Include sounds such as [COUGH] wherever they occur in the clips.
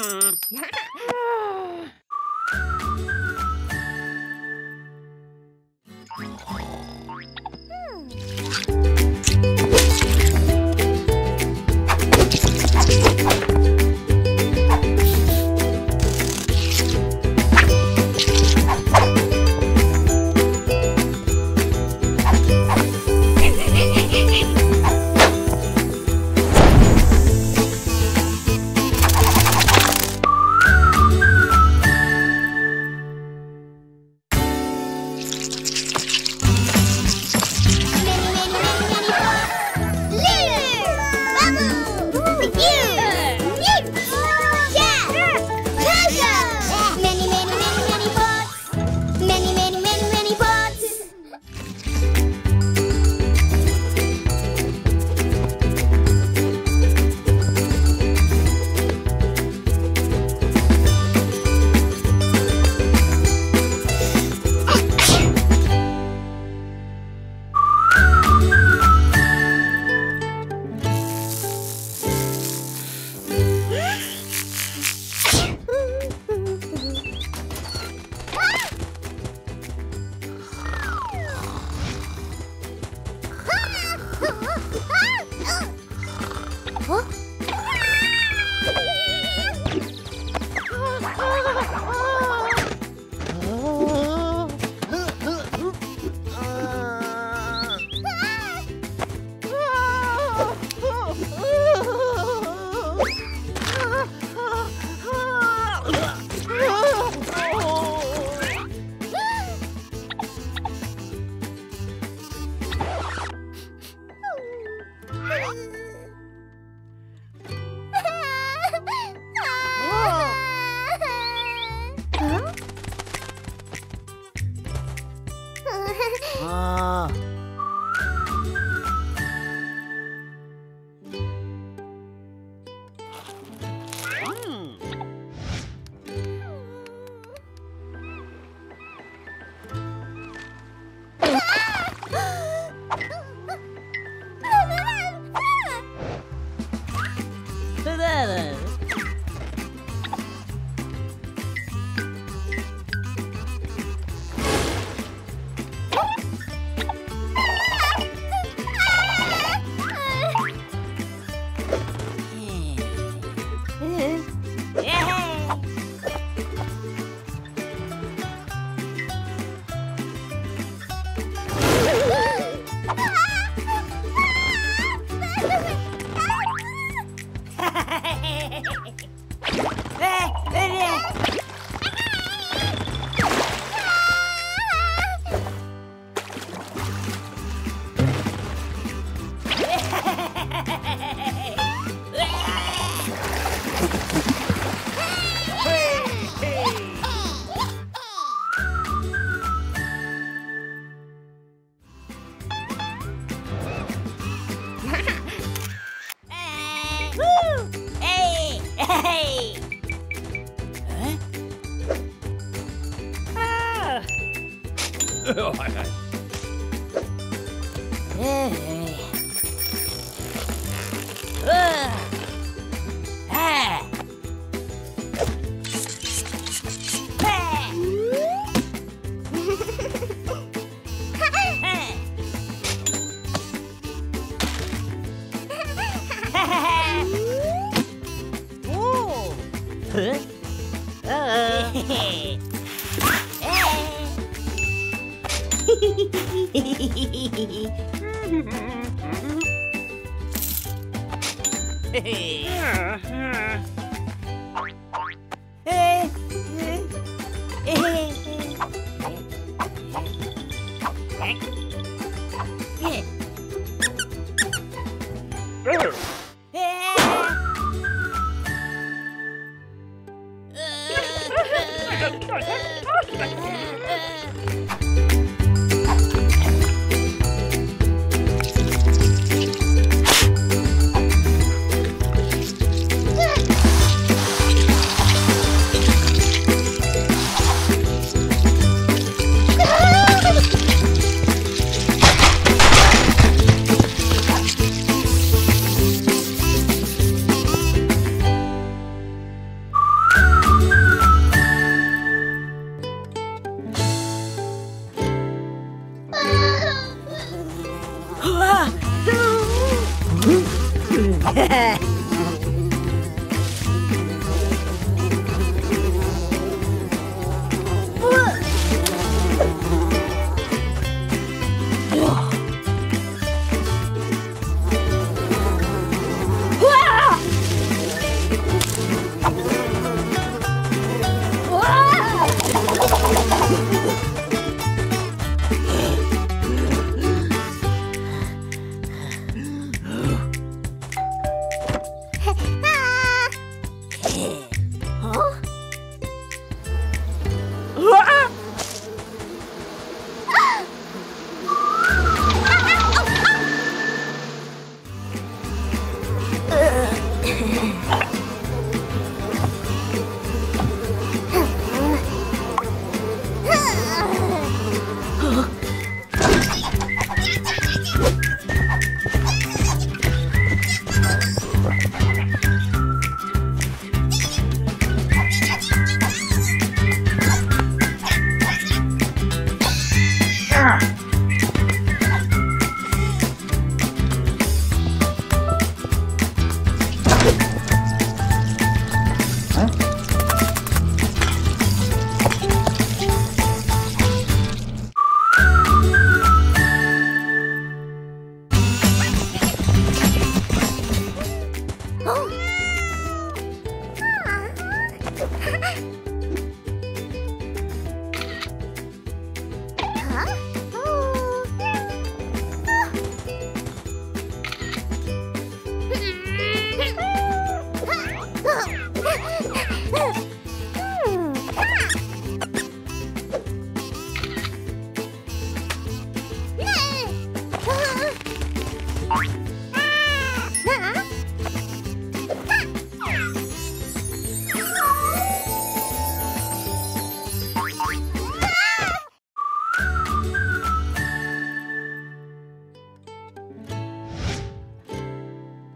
Hmm.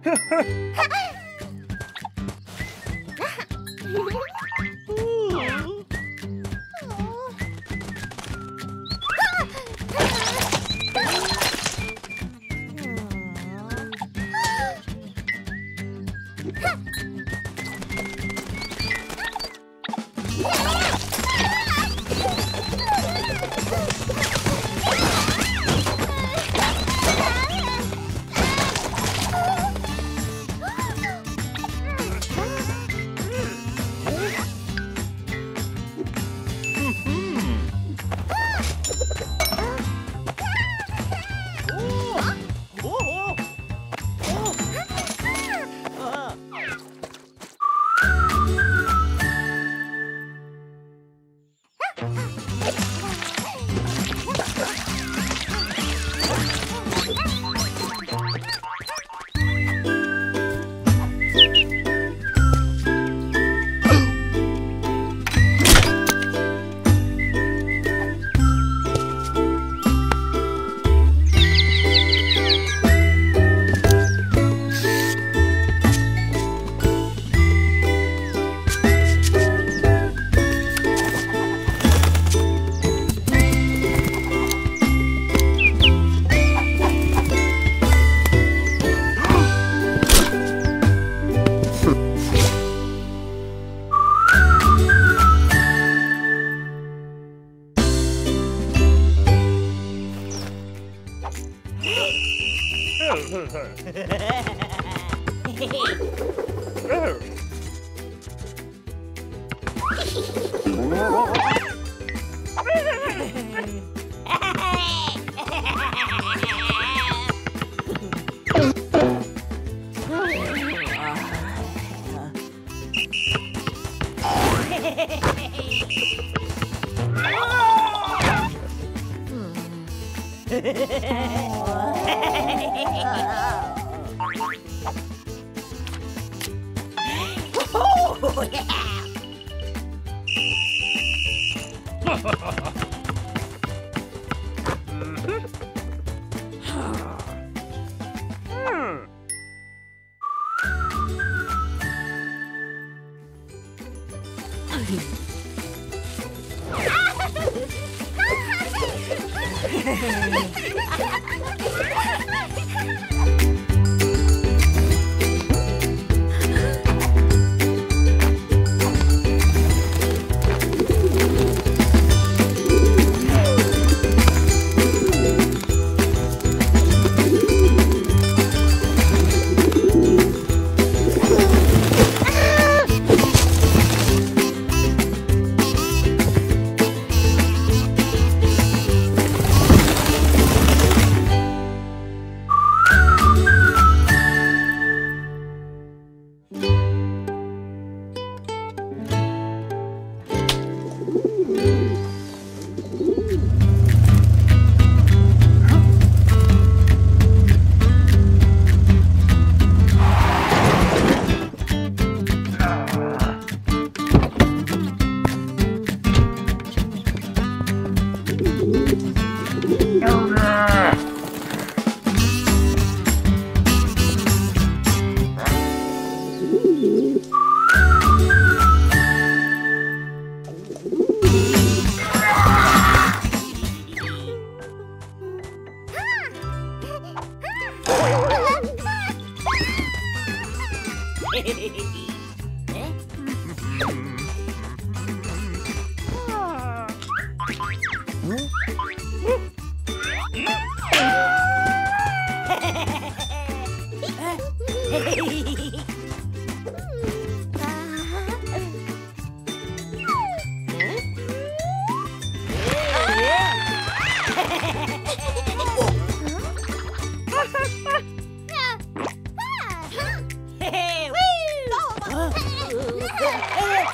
Ha! [LAUGHS]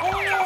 Oh, no.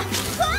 Ah!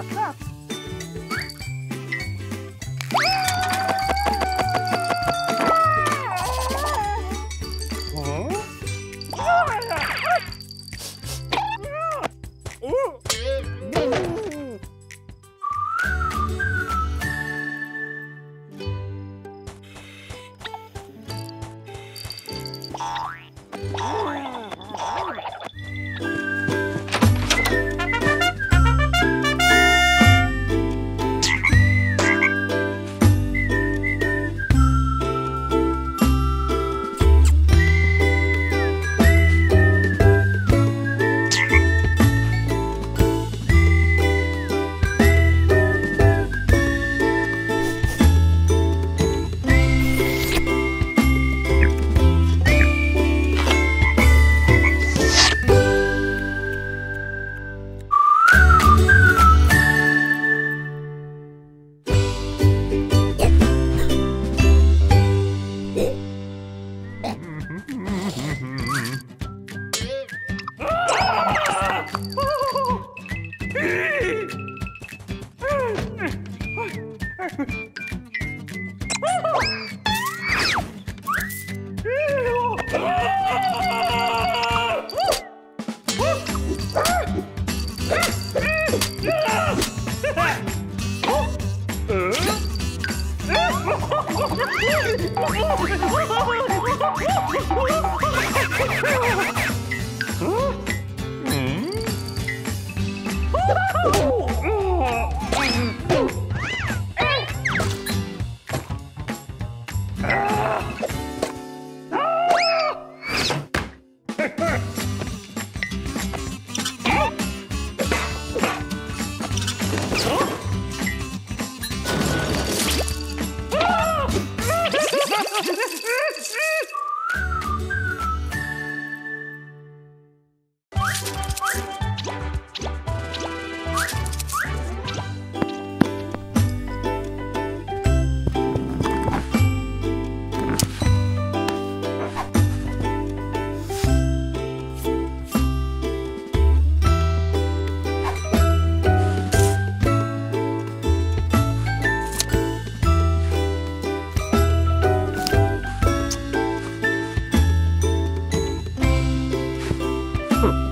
Ха-ха-ха! Mm-hmm.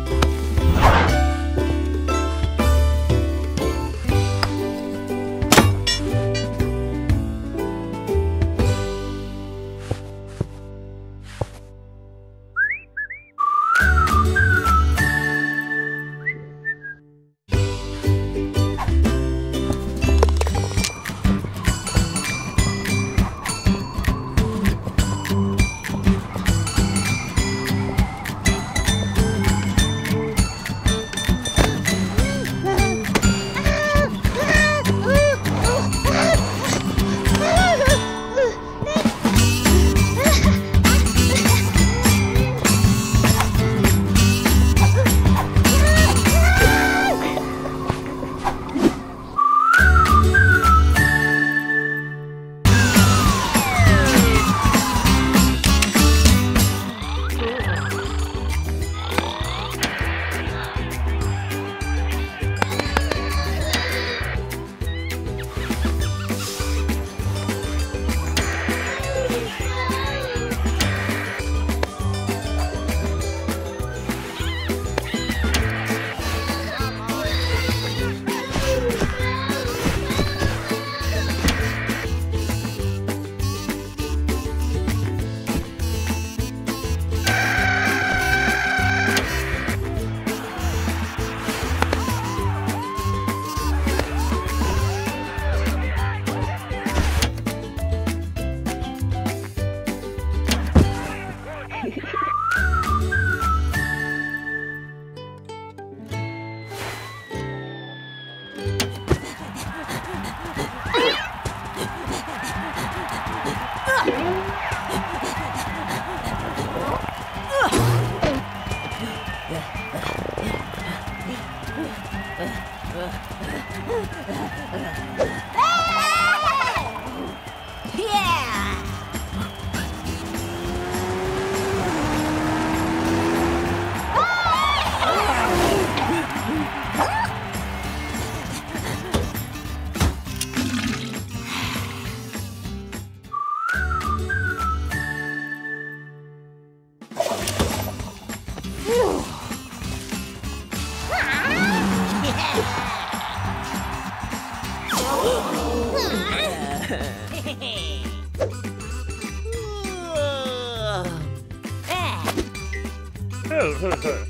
털털털.